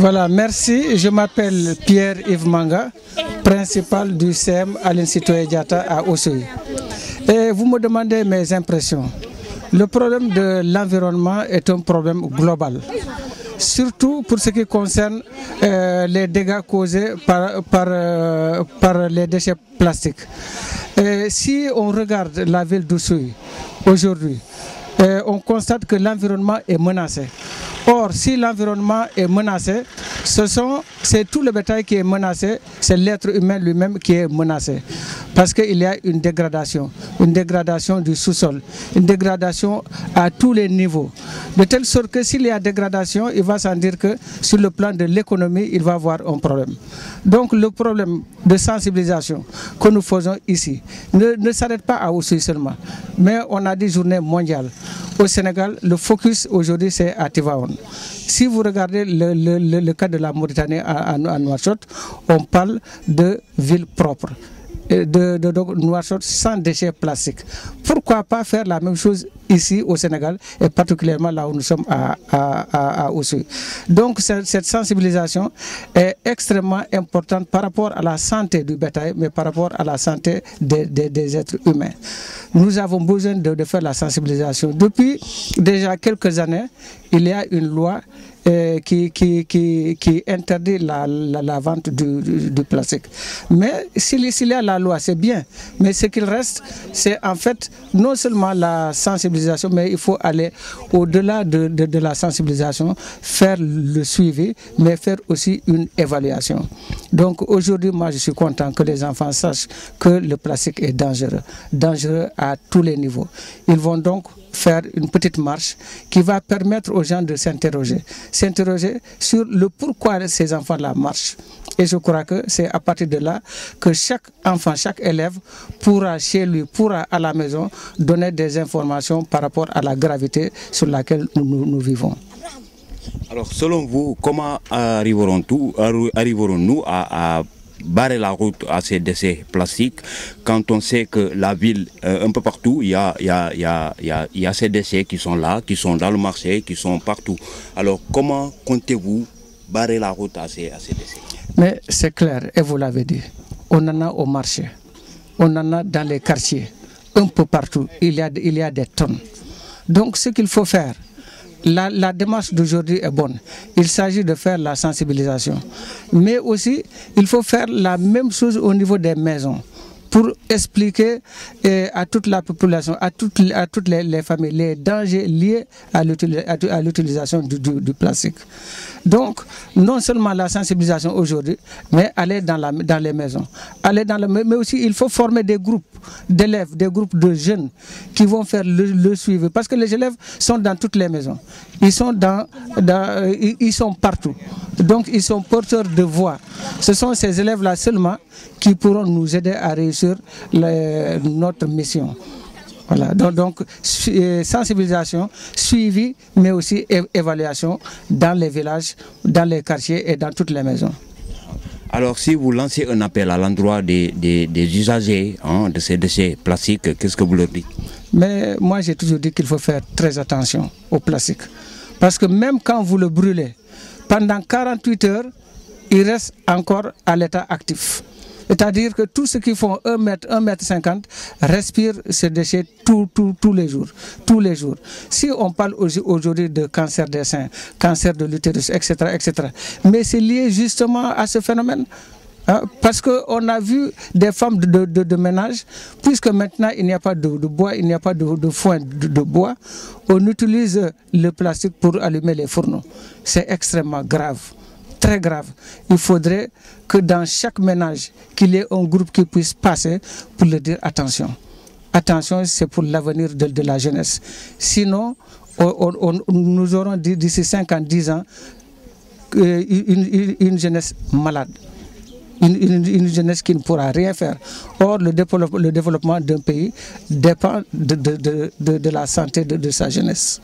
Voilà, merci. Je m'appelle Pierre-Yves Manga, principal du CM Aline Citoyen Diata à Ossoy. Et vous me demandez mes impressions. Le problème de l'environnement est un problème global surtout pour ce qui concerne euh, les dégâts causés par, euh, les déchets plastiques. Si on regarde la ville d'Oussouy aujourd'hui, euh, on constate que l'environnement est menacé. Or, si l'environnement est menacé, ce sont, c'est tout le bétail qui est menacé, c'est l'être humain lui-même qui est menacé. Parce qu'il y a une dégradation, une dégradation du sous-sol, une dégradation à tous les niveaux. De telle sorte que s'il y a dégradation, il va sans dire que sur le plan de l'économie, il va avoir un problème. Donc le problème de sensibilisation que nous faisons ici ne, s'arrête pas à Oussouy seulement, mais on a des journées mondiales. Au Sénégal, le focus aujourd'hui c'est à Tivaouane. Si vous regardez le cas de la Mauritanie à, à, on parle de ville propre de, de, sans déchets plastiques. Pourquoi pas faire la même chose ici au Sénégal et particulièrement là où nous sommes à, à. Donc cette sensibilisation est extrêmement importante par rapport à la santé du bétail, mais par rapport à la santé des, êtres humains. Nous avons besoin de, faire la sensibilisation. Depuis déjà quelques années, il y a une loi euh, qui, qui, qui, qui, interdit la, la, vente du, du, plastique. Mais s'il y a la loi, c'est bien. Mais ce qu'il reste, c'est en fait non seulement la sensibilisation, mais il faut aller au-delà de, de, de, la sensibilisation, faire le suivi, mais faire aussi une évaluation. Donc aujourd'hui, moi, je suis content que les enfants sachent que le plastique est dangereux, dangereux à tous les niveaux. Ils vont donc faire une petite marche qui va permettre aux gens de s'interroger, s'interroger sur le pourquoi ces enfants-là marchent. Et je crois que c'est à partir de là que chaque enfant, chaque élève pourra chez lui, pourra à la maison donner des informations par rapport à la gravité sur laquelle nous, vivons. Alors, selon vous, comment arriverons-nous arriverons à, à barrer la route à ces décès plastiques quand on sait que la ville, euh, un peu partout, il y a, ces décès qui sont là, qui sont dans le marché, qui sont partout. Alors comment comptez-vous barrer la route à ces, à Mais c'est clair, et vous l'avez dit, on en a au marché, on en a dans les quartiers, un peu partout, il y a, il y a des tonnes. Donc ce qu'il faut faire, la, démarche d'aujourd'hui est bonne. Il s'agit de faire la sensibilisation. Mais aussi, il faut faire la même chose au niveau des maisons pour expliquer euh, à toute la population, à toutes, à toutes les, les familles, les dangers liés à l'utilisation du, du, plastique. Donc, non seulement la sensibilisation aujourd'hui, mais aller dans, la, dans les maisons. Aller dans mais aussi, il faut former des groupes d'élèves, des groupes de jeunes qui vont faire le, le, suivi. Parce que les élèves sont dans toutes les maisons. Ils sont, dans, ils sont partout. Donc, ils sont porteurs de voix. Ce sont ces élèves-là seulement qui pourront nous aider à réussir les, notre mission. Voilà, donc, donc, sensibilisation, suivi, mais aussi évaluation dans les villages, dans les quartiers et dans toutes les maisons. Alors, si vous lancez un appel à l'endroit des, des, des, usagers hein, de ces déchets plastiques, qu'est-ce que vous leur dites? Mais moi, j'ai toujours dit qu'il faut faire très attention au plastique. Parce que même quand vous le brûlez, pendant 48 heures, il reste encore à l'état actif. C'est-à-dire que tous ceux qui font 1 mètre, 1 mètre 50 respirent ces déchets tous les jours. Tous les jours. Si on parle aujourd'hui de cancer des seins, cancer de l'utérus, etc., etc., mais c'est lié justement à ce phénomène. Hein, parce qu'on a vu des femmes de, ménage, puisque maintenant il n'y a pas de, bois, il n'y a pas de, foin de, bois, on utilise le plastique pour allumer les fourneaux. C'est extrêmement grave très grave. Il faudrait que dans chaque ménage, qu'il y ait un groupe qui puisse passer pour leur dire attention. Attention, c'est pour l'avenir de, la jeunesse. Sinon, on, on, nous aurons d'ici 5 ans, 10 ans, une, une jeunesse malade. Une, une, une, jeunesse qui ne pourra rien faire. Or, le, le développement d'un pays dépend de la santé de, sa jeunesse.